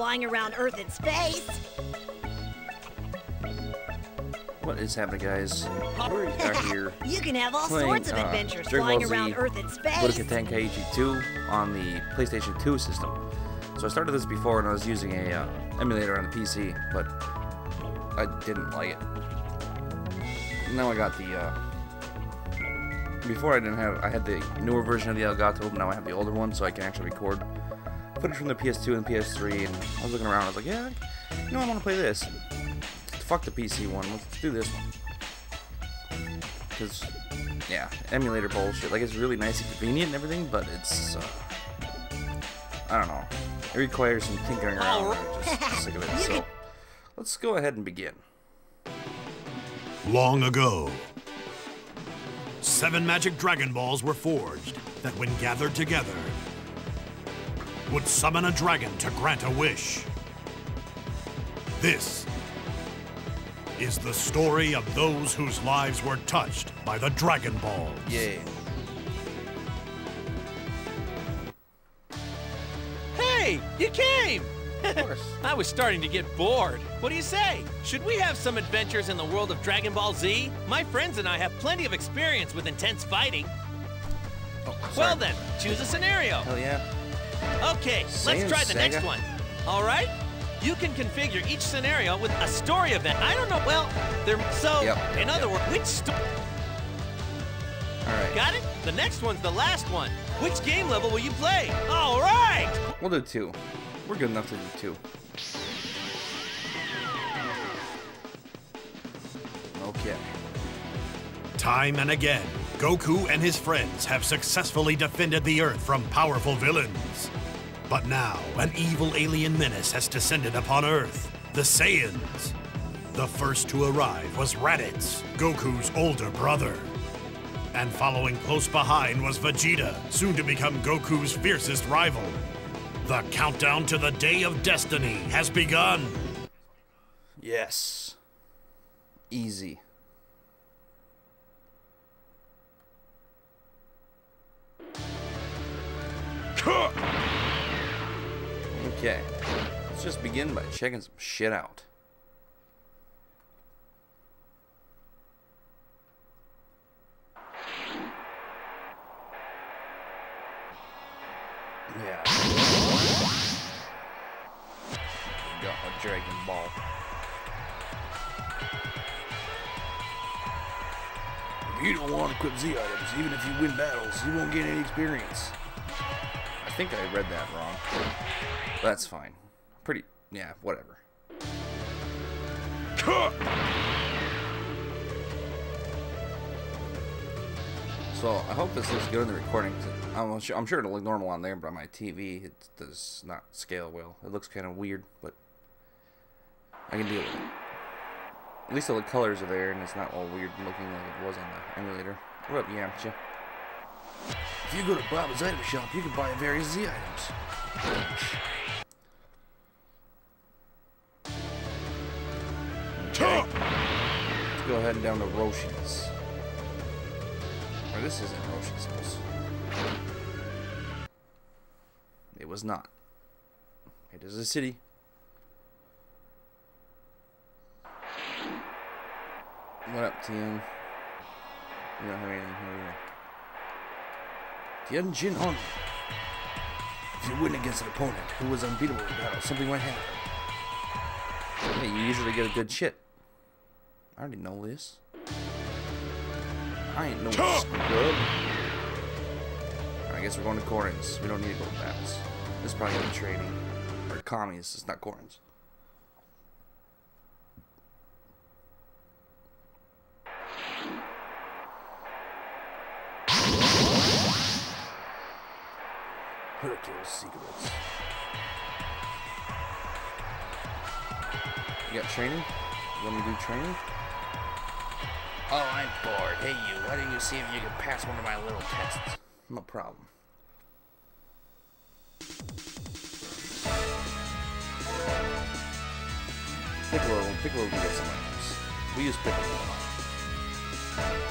flying around Earth in space. What is happening, guys? We are here You can have all playing sorts of uh, adventures Dragon flying around Earth in space. Budokai Tenkaichi 2 on the PlayStation 2 system. So I started this before and I was using a uh, emulator on the PC, but I didn't like it. Now I got the. Uh, before I didn't have, I had the newer version of the Elgato, but now I have the older one, so I can actually record footage from the PS2 and PS3. And I was looking around, I was like, yeah, you know, I want to play this. Fuck the PC one, let's do this one. Because, yeah, emulator bullshit. Like, it's really nice and convenient and everything, but it's, uh, I don't know. It requires some tinkering around. I'm just sick of it. So, let's go ahead and begin. Long ago, seven magic Dragon Balls were forged that, when gathered together, would summon a dragon to grant a wish. This is the story of those whose lives were touched by the Dragon Balls. Yeah. Hey, you came! Of course. I was starting to get bored. What do you say? Should we have some adventures in the world of Dragon Ball Z? My friends and I have plenty of experience with intense fighting. Oh, Well then, choose a scenario. Hell yeah. Okay, Saiyan let's try the next one. All right? You can configure each scenario with a story event. I don't know. Well, they're so. Yep, in other yep. words, which sto- Alright. got it? The next one's the last one. Which game level will you play? All right. We'll do two. We're good enough to do two. Okay. Time and again, Goku and his friends have successfully defended the Earth from powerful villains. But now, an evil alien menace has descended upon Earth the Saiyans. The first to arrive was Raditz, Goku's older brother. And following close behind was Vegeta, soon to become Goku's fiercest rival. The countdown to the Day of Destiny has begun. Yes. Easy. Okay. Let's just begin by checking some shit out. Yeah. Got a Dragon Ball. If you don't want to equip Z items, even if you win battles, you won't get any experience. I think I read that wrong. That's fine. Pretty, yeah, whatever. So I hope this looks good in the recording. I'm sure, I'm sure it'll look normal on there, but on my TV it does not scale well. It looks kind of weird, but I can deal with it. At least all the colors are there, and it's not all weird looking like it was on the emulator. What up, Yamcha? If you go to Bob's item shop, you can buy various Z items. Okay. Let's go ahead and down to Roshi's. Or this isn't Roshi's house. It was not. It is a city. What up, Tien? We don't have anything here yet. Tien Shinhan. If you win against an opponent who was unbeatable in battle, something might happen. Yeah, you usually get a good shit. I already know this. I ain't no scrub. I guess we're going to Korin's. We don't need to go to battles. This is probably gonna be training. Or Kami's, it's not Korin's. Hercule secrets. You got training? You want me to do training? Oh, I'm bored. Hey, you. Why don't you see if you can pass one of my little tests? No problem. Piccolo, Piccolo can get some items. We use Piccolo a lot.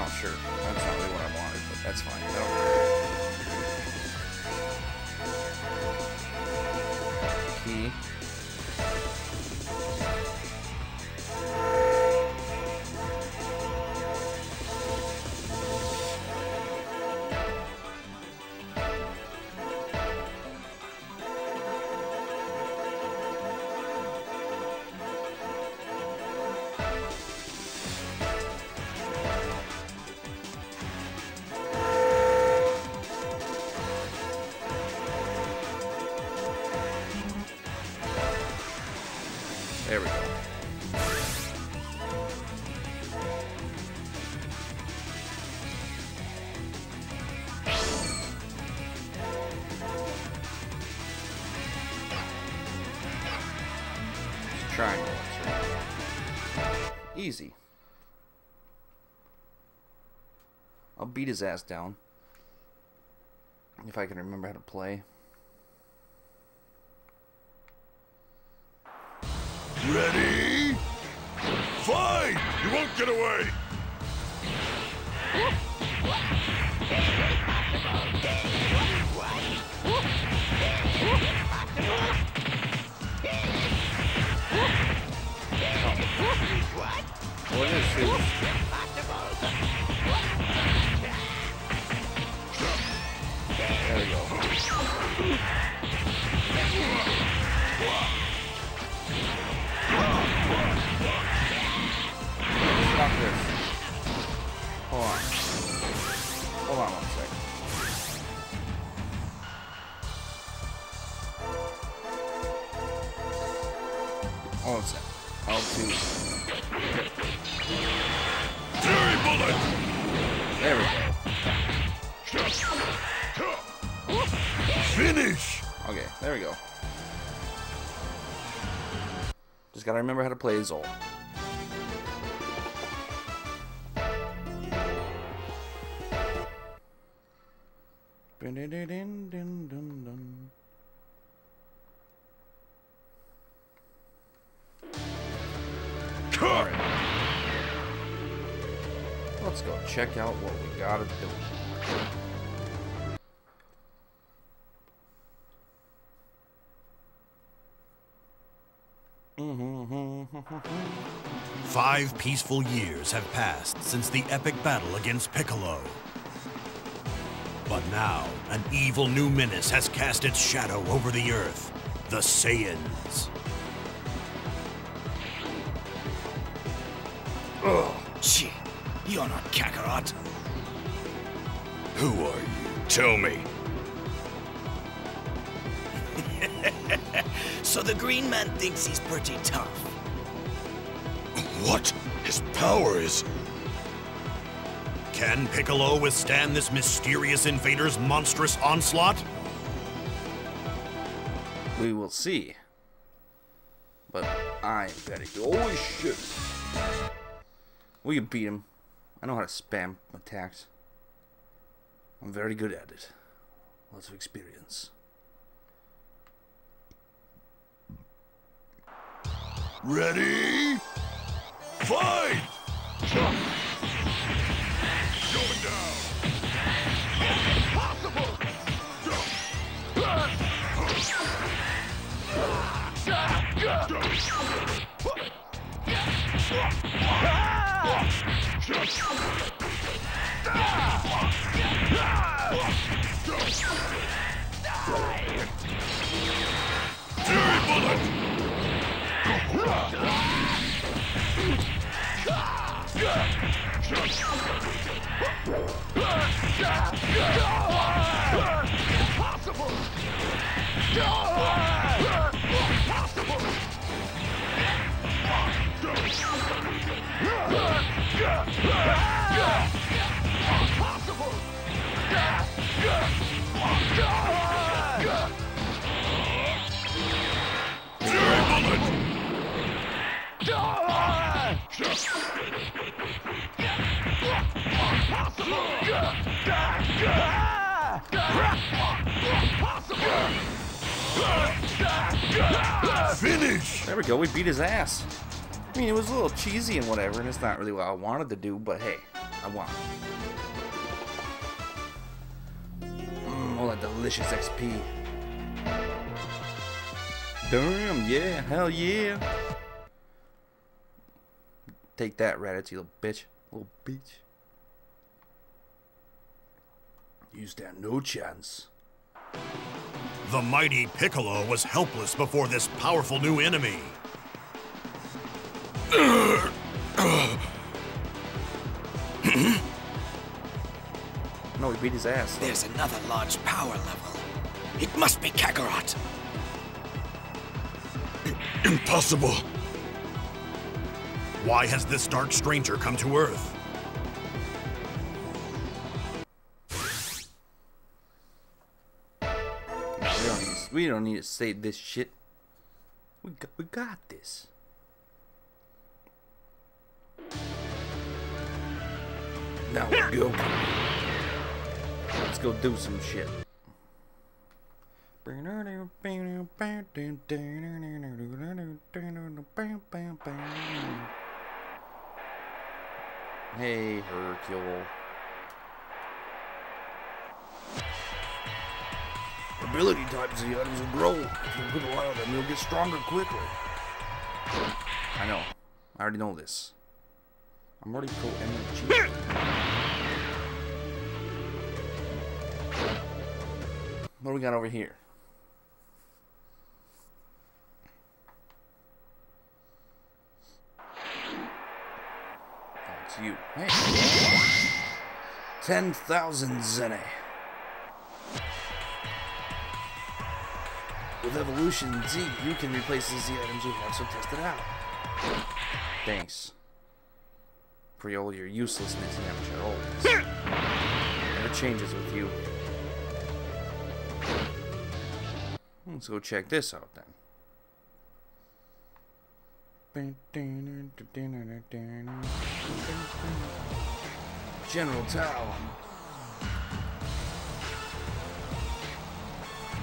Oh, sure. That's not really what I wanted, but that's fine. Mikey. I'll beat his ass down. If I can remember how to play. Ready? Fight! You won't get away! What is his... go. Stop this. Hold on. Hold on one second. Hold on a sec. I'll do. Fury bullet! There we Finish! Okay, there we go. Just gotta remember how to play Zol. Let's go check out what we gotta do. Mm-hmm. Five peaceful years have passed since the epic battle against Piccolo. But now, an evil new menace has cast its shadow over the Earth the Saiyans. Oh, shit. You're not Kakarot. Who are you? Tell me. So the Green Man thinks he's pretty tough. What? His power is. Can Piccolo withstand this mysterious invader's monstrous onslaught? We will see. But I'm very good. Holy shit. We can beat him. I know how to spam attacks. I'm very good at it. Lots of experience. Ready? Fight! Going down! Fury bullet! Fury we beat his ass. I mean, it was a little cheesy and whatever, and it's not really what I wanted to do, but hey, I won. Mm, all that delicious XP. Damn, yeah, hell yeah. Take that, Raditz, you little bitch. Little bitch. You stand no chance. The mighty Piccolo was helpless before this powerful new enemy. No, he beat his ass. There's another large power level. It must be Kakarot. Impossible. Why has this dark stranger come to Earth? We don't need to, we don't need to say this shit. We got, we got this. Now we go. Let's go do some shit. Hey, Hercule. Ability types of the items will grow. If you put a lot of them, you'll get stronger quickly. I know. I already know this. I'm already pro What do we got over here? Oh, That's you. Hey. 10,000 Zeni. With Evolution Z, you can replace the Z items you have, so test it out. Thanks. All your uselessness. Never changes with you. Let's go check this out then. General Tao.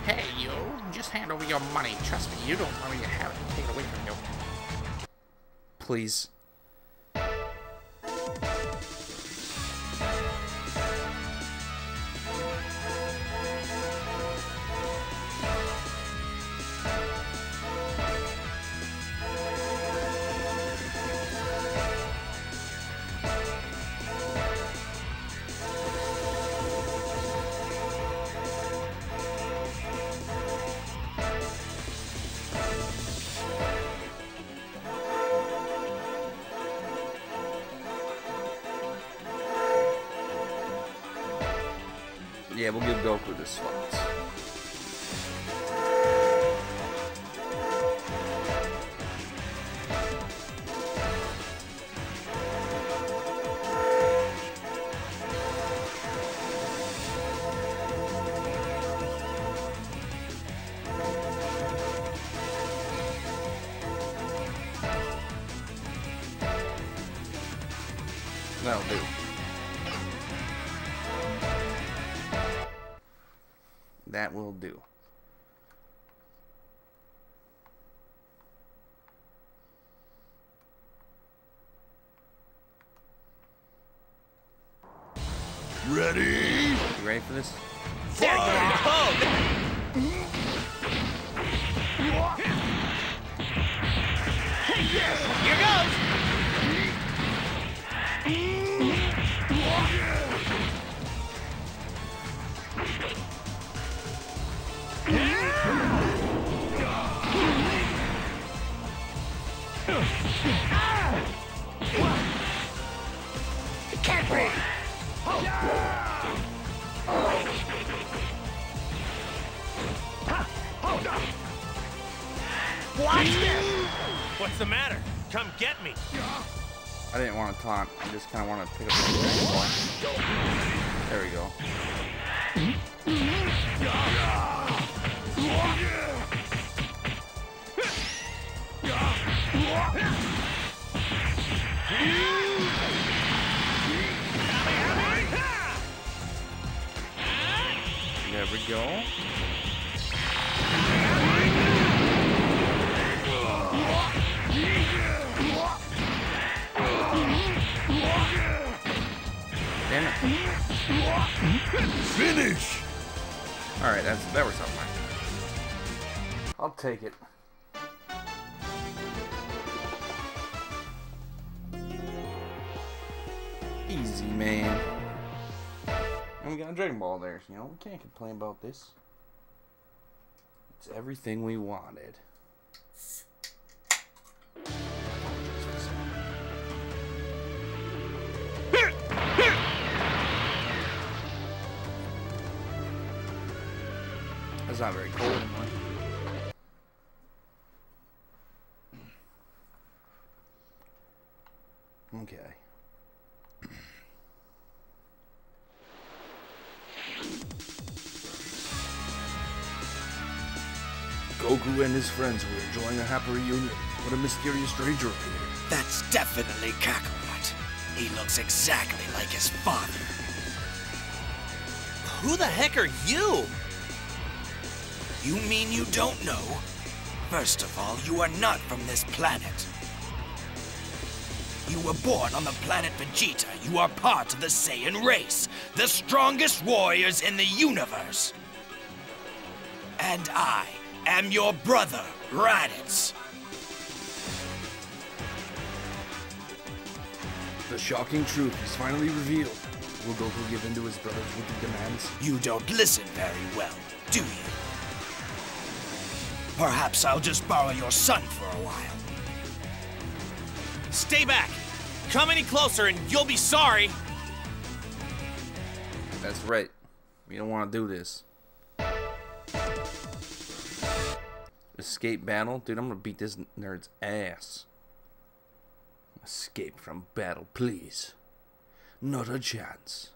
Hey, you, just hand over your money. Trust me, you don't know you have it. Take it away from you. Please. Yeah, we'll give Goku the slots. That'll do. That will do. Ready? You ready for this? There you go. Here goes. Can't be! Watch this! What's the matter? Come get me. I didn't want to taunt. I just kind of want to pick up the Dragon Ball. There we go. There we go. Damn it. Finish! Alright, that's that was something. I'll take it. Easy, man. And we got a Dragon Ball there. You know, we can't complain about this. It's everything we wanted. That's not very cold his friends were enjoying a happy reunion when a mysterious stranger appeared. That's definitely Kakarot. He looks exactly like his father. Who the heck are you? You mean you don't know? First of all, you are not from this planet. You were born on the planet Vegeta. You are part of the Saiyan race, the strongest warriors in the universe. And I am your brother, Raditz. The shocking truth is finally revealed. Will Goku give in to his brother's wicked demands? You don't listen very well, do you? Perhaps I'll just borrow your son for a while. Stay back. Come any closer and you'll be sorry. That's right. We don't want to do this. Escape battle? Dude, I'm gonna beat this nerd's ass. Escape from battle, please. Not a chance.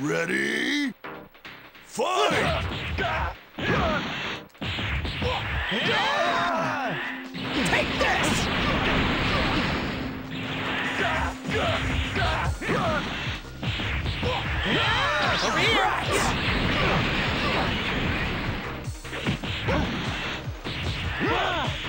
Ready? Fight! Take this! Over here. Oh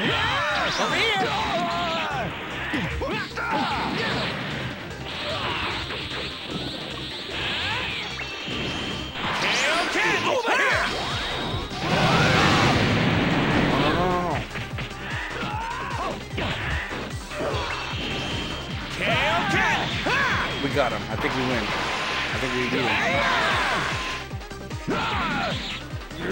We got him. I think we win. I think we do.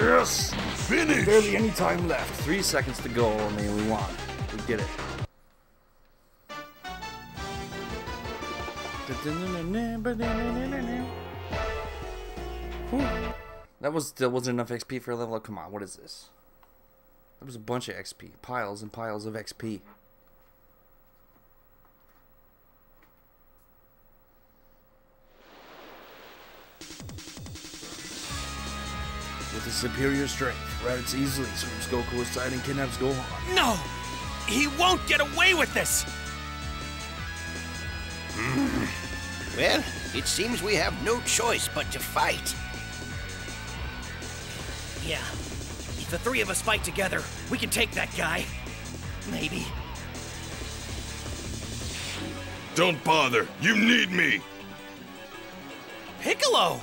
Yes! Finish! Barely any time left. Three seconds to go. I mean, we won. We did it. That was still wasn't enough XP for a level up. Come on, what is this? That was a bunch of XP. Piles and piles of XP. With his superior strength, Raditz easily sweeps Goku aside and kidnaps Gohan. No! He won't get away with this! Well, it seems we have no choice but to fight. Yeah. If the three of us fight together, we can take that guy. Maybe. Don't bother. You need me. Piccolo!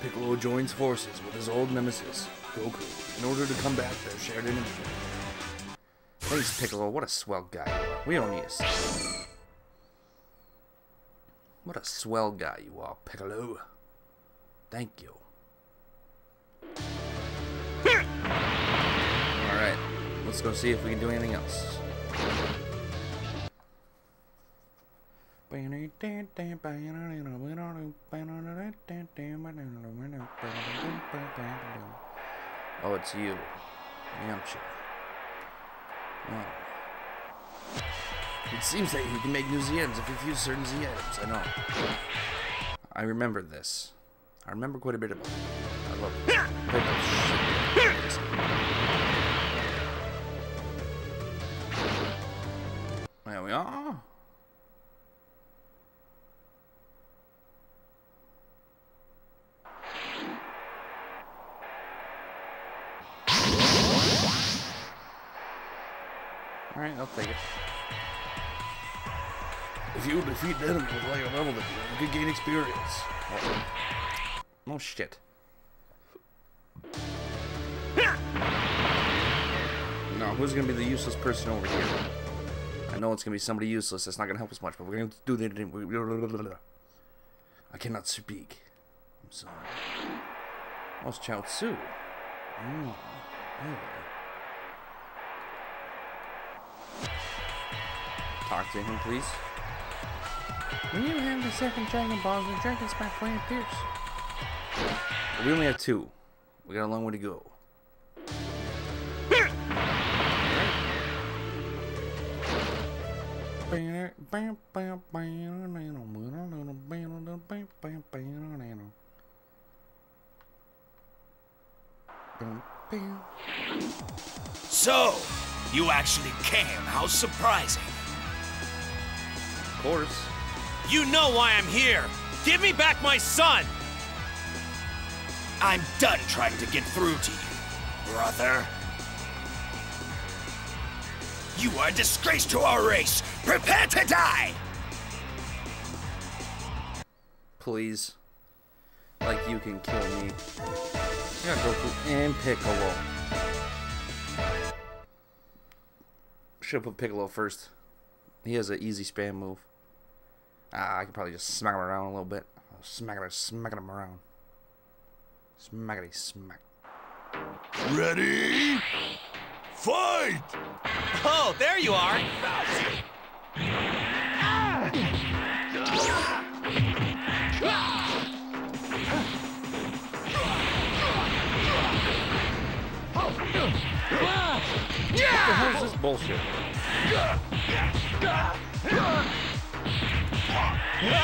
Piccolo joins forces with his old nemesis, Goku, in order to combat their shared enemy. Thanks, Piccolo. What a swell guy. We don't need a. What a swell guy you are, Piccolo. Thank you. Alright, let's go see if we can do anything else. Oh, it's you. Yamcha. Oh. It seems that you can make new ZMs if you use certain ZMs. I know. I remember this. I remember quite a bit about it. I love it. There we are. Alright, I'll take it. If you defeat the enemy with higher level than you, you can gain experience. Oh, oh shit. No, who's gonna be the useless person over here? I know it's gonna be somebody useless. That's not gonna help us much, but we're gonna do that. I cannot speak. I'm sorry. Oh, it's Chiaotzu. Oh, hey. Talk to him, please. When you have the second Dragon Balls, the Dragon Smack Flame appears. We only have two. We got a long way to go. So, you actually came. How surprising. Of course. You know why I'm here. Give me back my son. I'm done trying to get through to you, brother. You are a disgrace to our race. Prepare to die! Please. Like you can kill me. Yeah, Goku and Piccolo. Should put Piccolo first. He has an easy spam move. Ah, I could probably just smack him around a little bit. Smack it, smacking him around. Smackety smack. Ready? Fight! Oh, there you are. What the hell is this bullshit? Goodbye,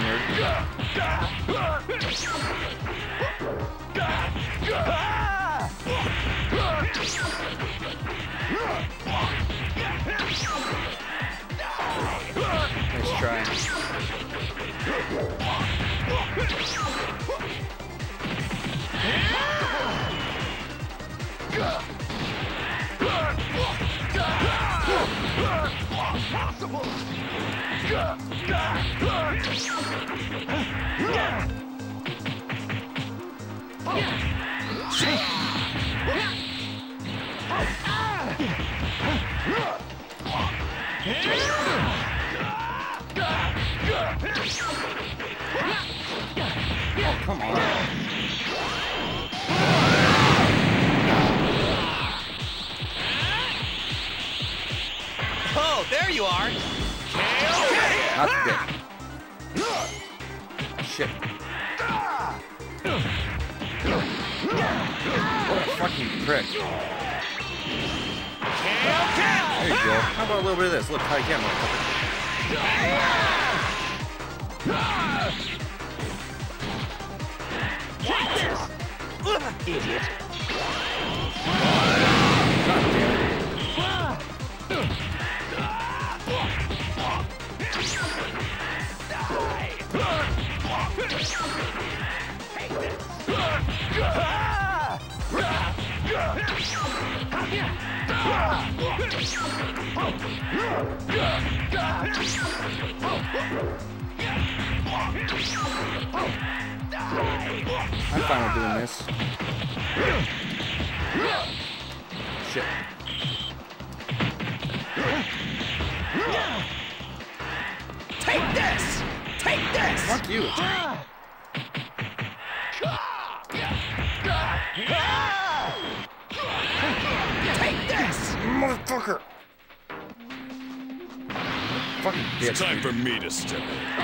nerd. Nice try. Come on. Oh, there you are. Not today. Shit. What a fucking prick. There you go. How about a little bit of this? Look how you can, motherfucker. I'm fine with doing this. Shit. Take this! Take this! Fuck you. Take this! Motherfucker! Fucking bitch. It's time for me to step in.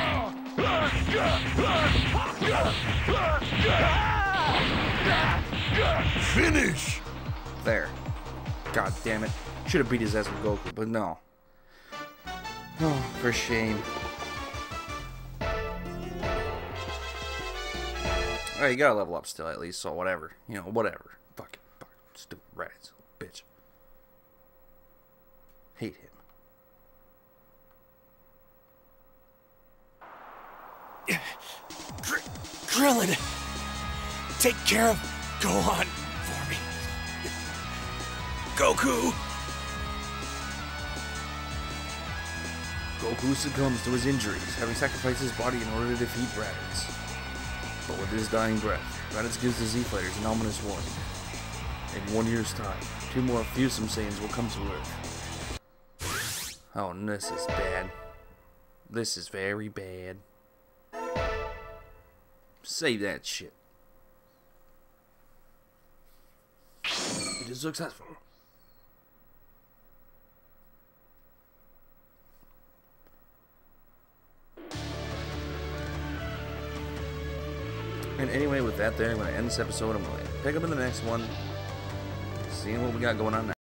Finish! There. God damn it. Should have beat his ass with Goku, but no. Oh, for shame. Oh, you gotta level up still at least, so whatever. You know, whatever. Fuck it. Fuck. Stupid rats. Bitch. Hate him. Kr- Krillin, take care of Gohan for me. Goku, Goku succumbs to his injuries, having sacrificed his body in order to defeat Raditz. But with his dying breath, Raditz gives the Z Fighters an ominous warning. In one year's time, two more fearsome Saiyans will come to Earth. Oh, this is bad. This is very bad. Save that shit. It is successful. And anyway, with that there, I'm going to end this episode. I'm going to pick up in the next one. Seeing what we got going on now.